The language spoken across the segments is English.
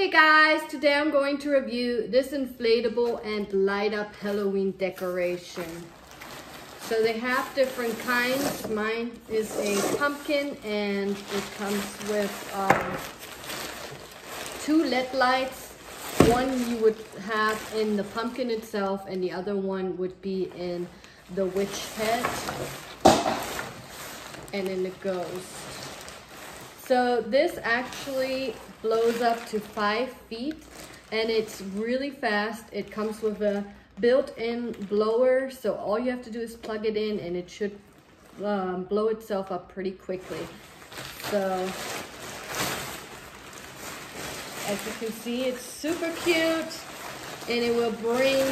Hey guys, today I'm going to review this inflatable and light up Halloween decoration. So they have different kinds. Mine is a pumpkin and it comes with um, two LED lights. One you would have in the pumpkin itself and the other one would be in the witch head and in the ghost. So this actually blows up to five feet and it's really fast. It comes with a built-in blower. So all you have to do is plug it in and it should um, blow itself up pretty quickly. So as you can see, it's super cute and it will bring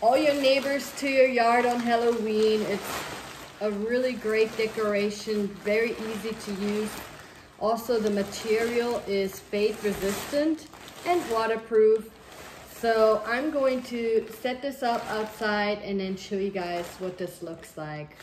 all your neighbors to your yard on Halloween. It's a really great decoration, very easy to use. Also, the material is fade resistant and waterproof. So I'm going to set this up outside and then show you guys what this looks like.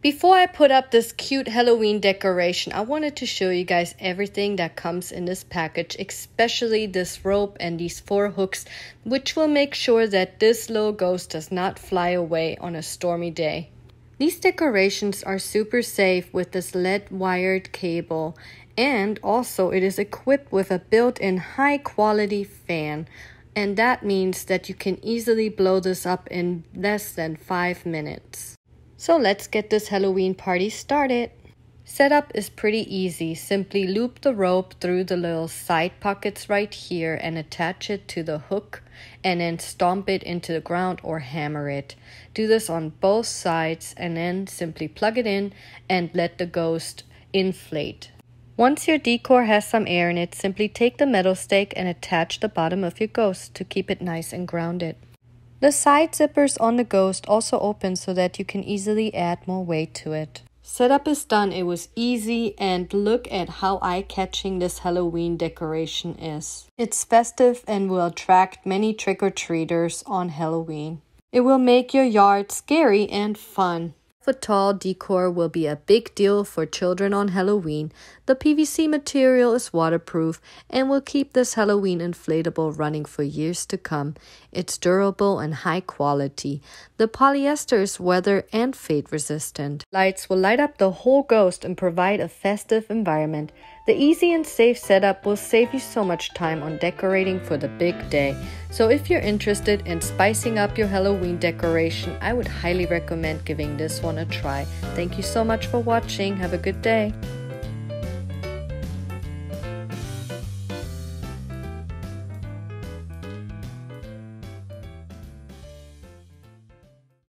Before I put up this cute Halloween decoration, I wanted to show you guys everything that comes in this package, especially this rope and these four hooks, which will make sure that this little ghost does not fly away on a stormy day. These decorations are super safe with this lead wired cable and also it is equipped with a built-in high quality fan and that means that you can easily blow this up in less than 5 minutes. So let's get this Halloween party started. Setup is pretty easy. Simply loop the rope through the little side pockets right here and attach it to the hook and then stomp it into the ground or hammer it. Do this on both sides and then simply plug it in and let the ghost inflate. Once your decor has some air in it, simply take the metal stake and attach the bottom of your ghost to keep it nice and grounded. The side zippers on the ghost also open so that you can easily add more weight to it. Setup is done, it was easy, and look at how eye-catching this Halloween decoration is. It's festive and will attract many trick-or-treaters on Halloween. It will make your yard scary and fun foot tall decor will be a big deal for children on Halloween. The PVC material is waterproof and will keep this Halloween inflatable running for years to come. It's durable and high quality. The polyester is weather and fade resistant. Lights will light up the whole ghost and provide a festive environment. The easy and safe setup will save you so much time on decorating for the big day. So if you're interested in spicing up your Halloween decoration, I would highly recommend giving this one a try. Thank you so much for watching. Have a good day.